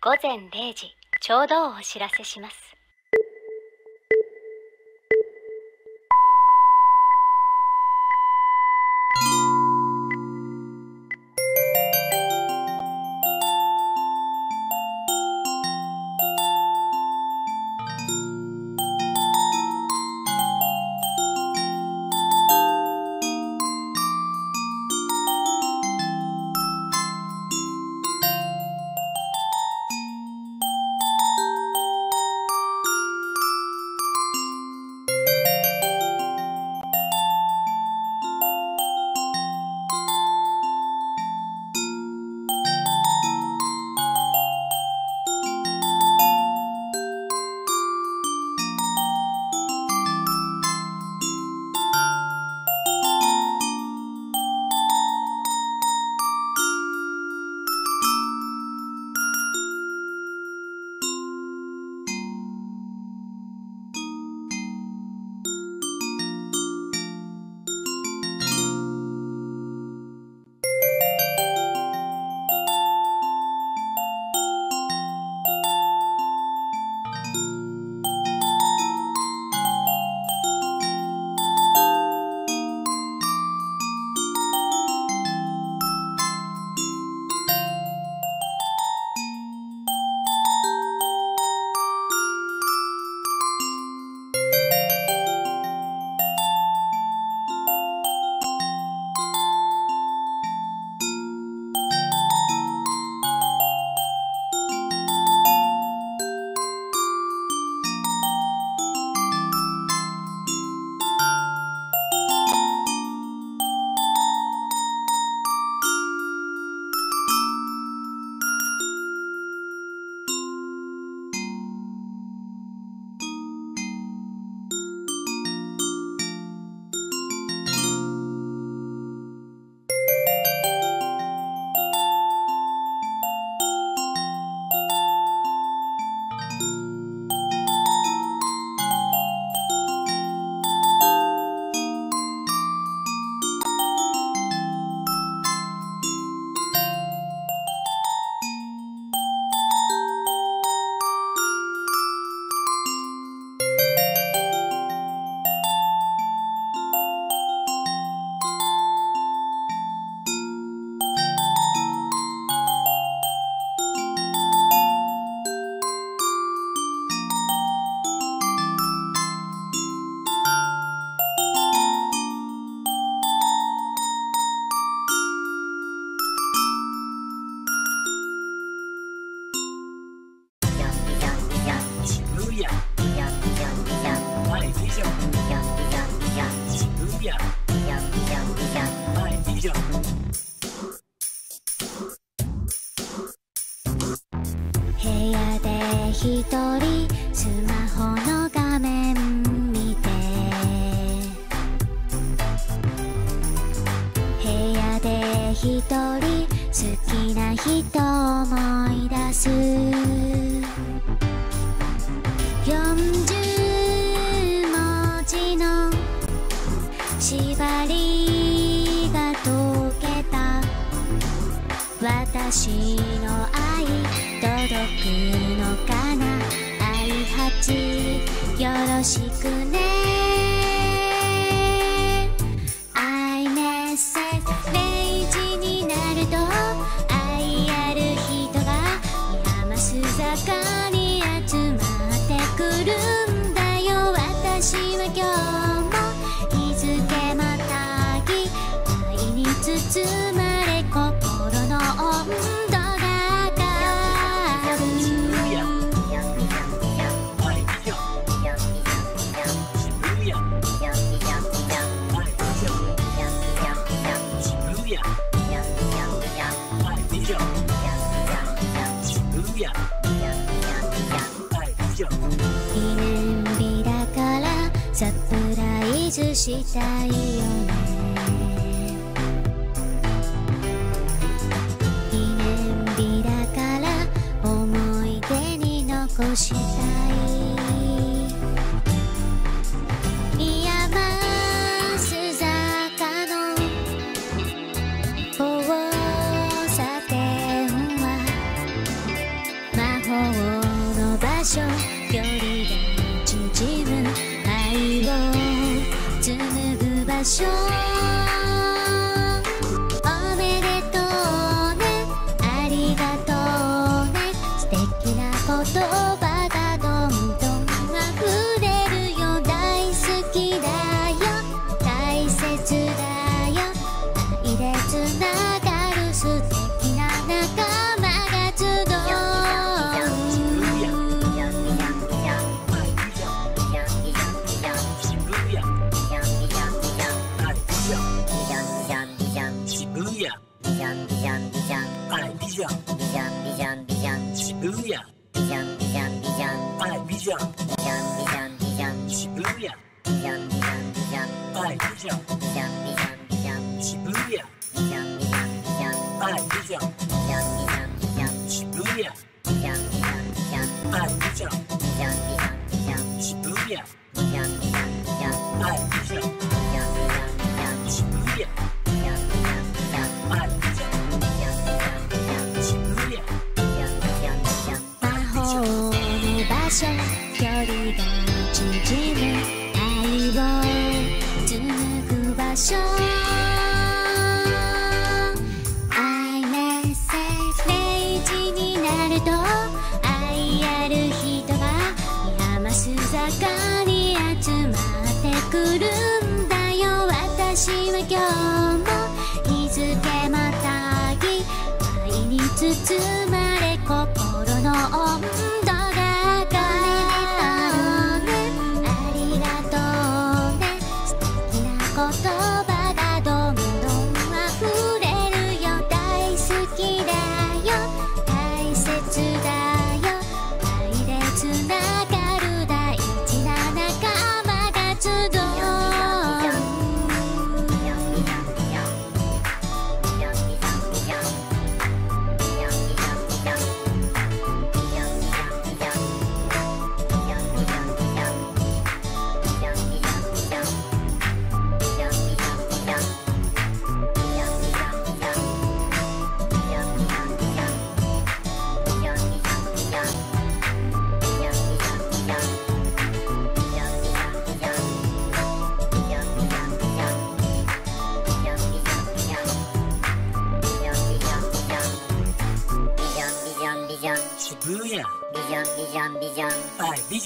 午前0時ちょうどお知らせします。私の愛届くのかな？愛八よろしくね。したいよね。記念日だから思い出に残したい。来るんだよ。私は今日も日付またぎ愛に包まれ心の温度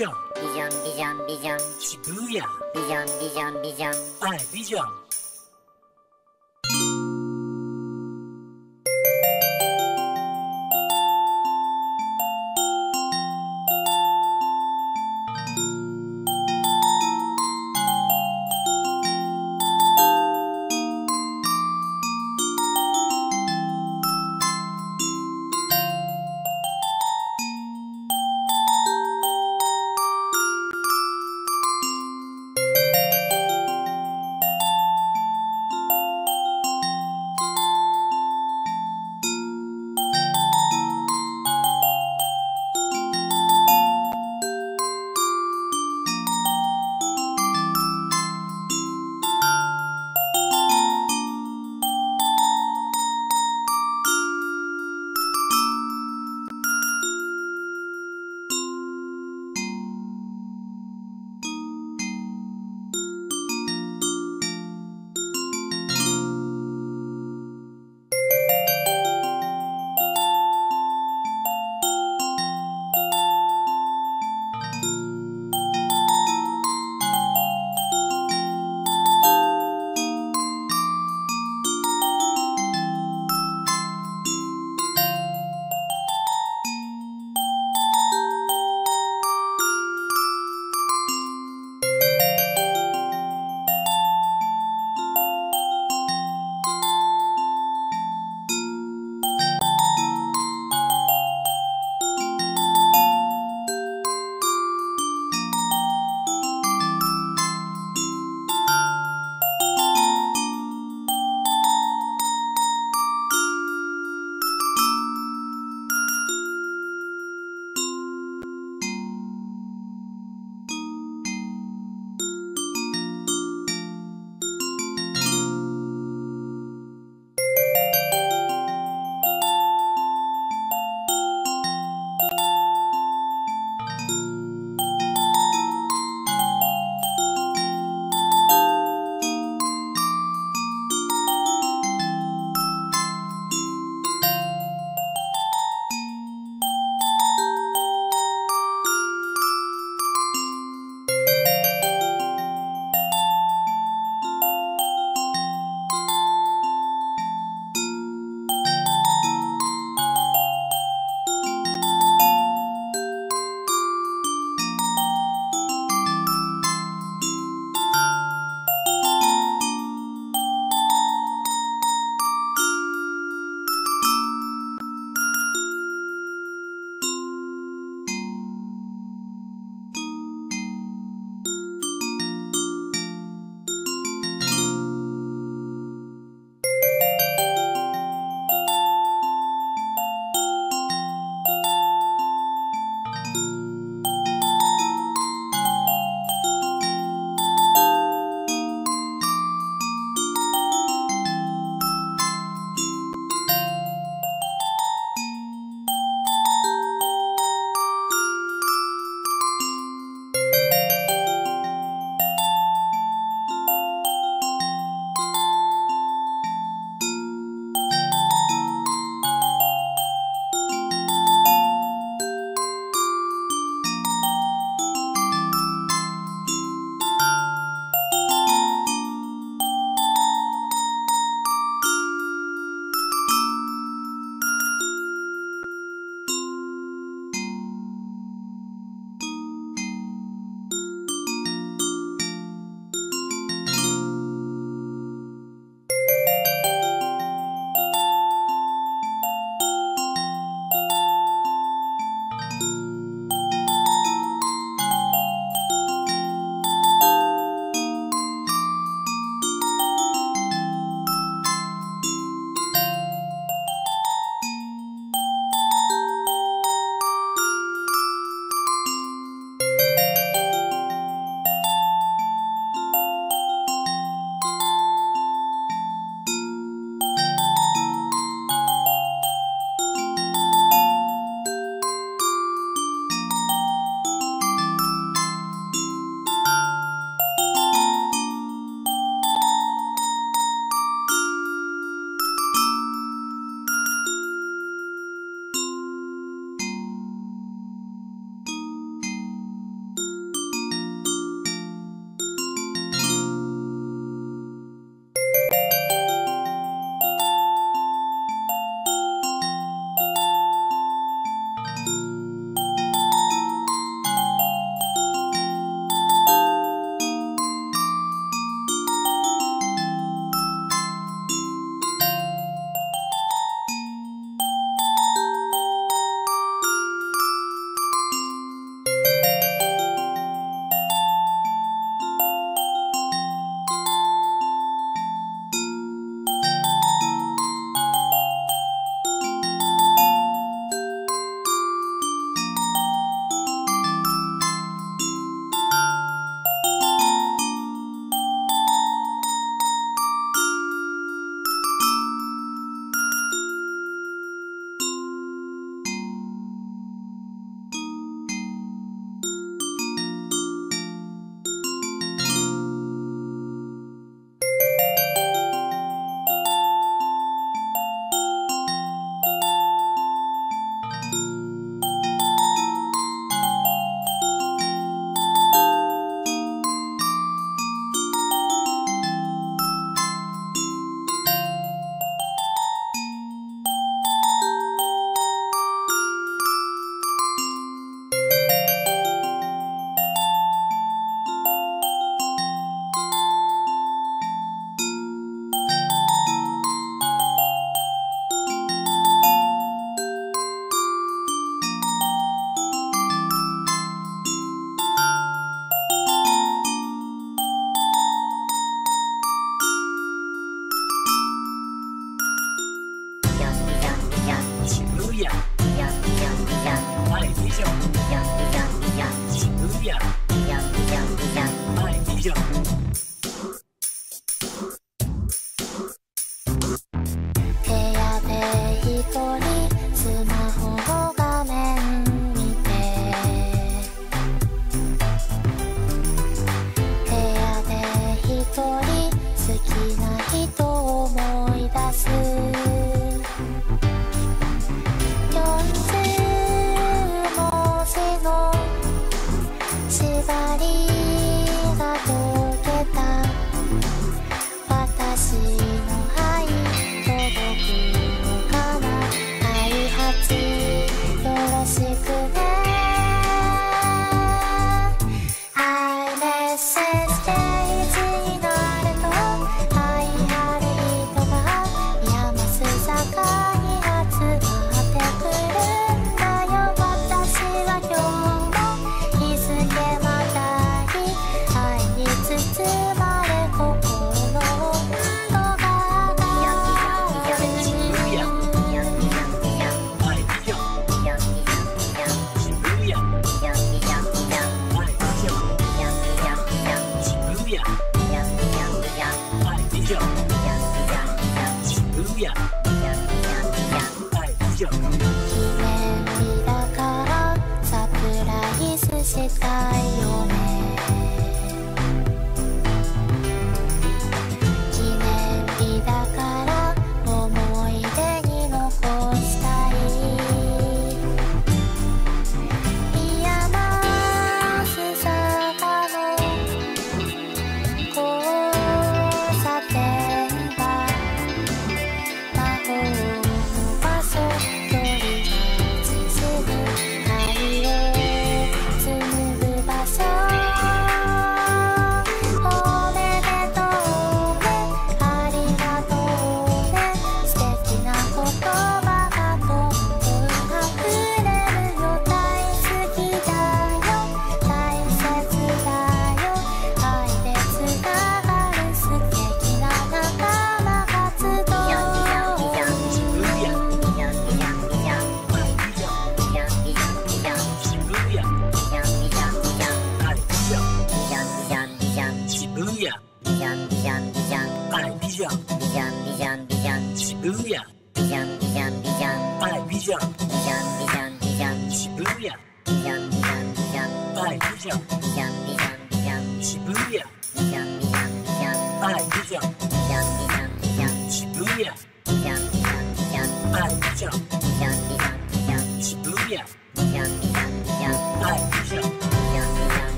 Bijan. Bijan, Bijan, Bijan. Shibuya. Bijan, Bijan, Bijan. Ah, Bijan.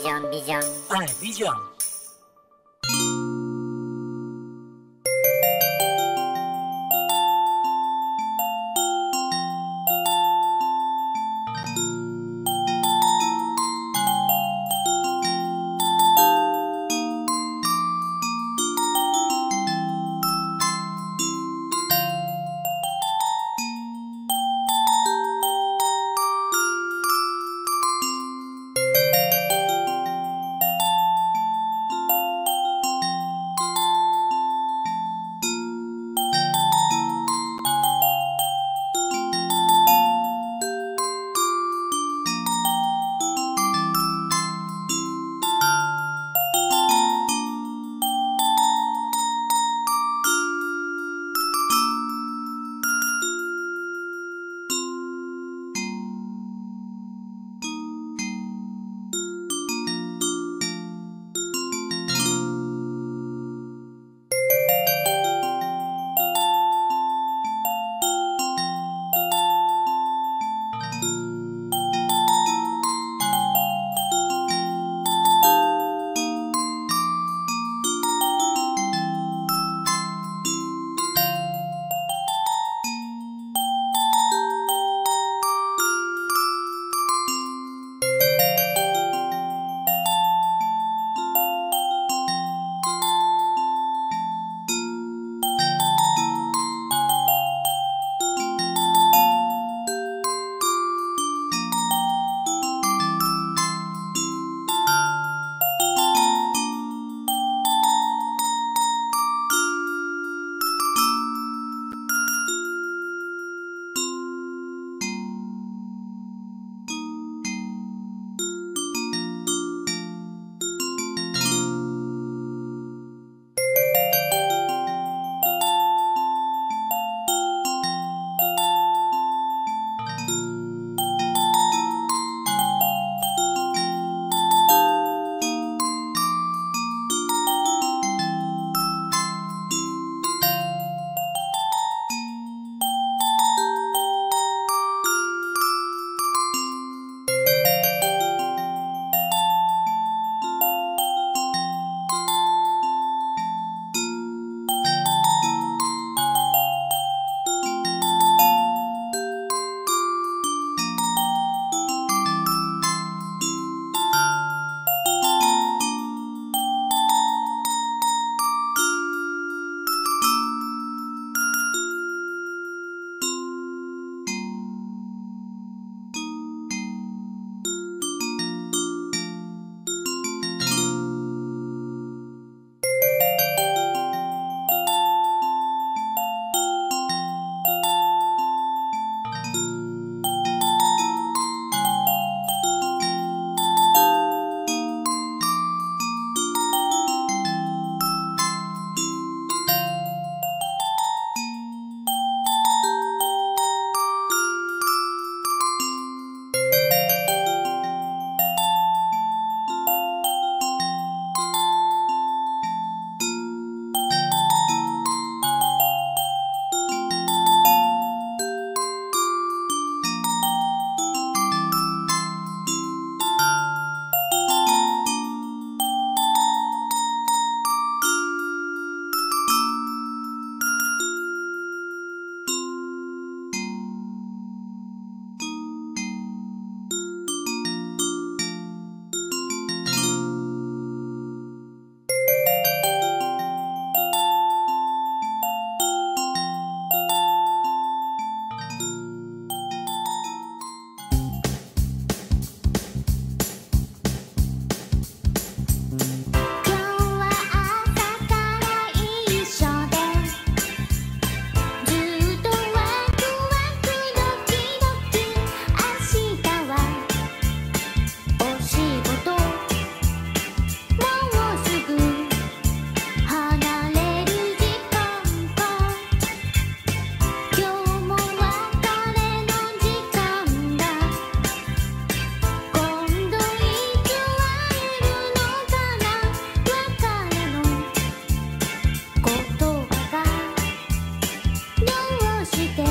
Bijan, Bijan. Ah, Bijan. して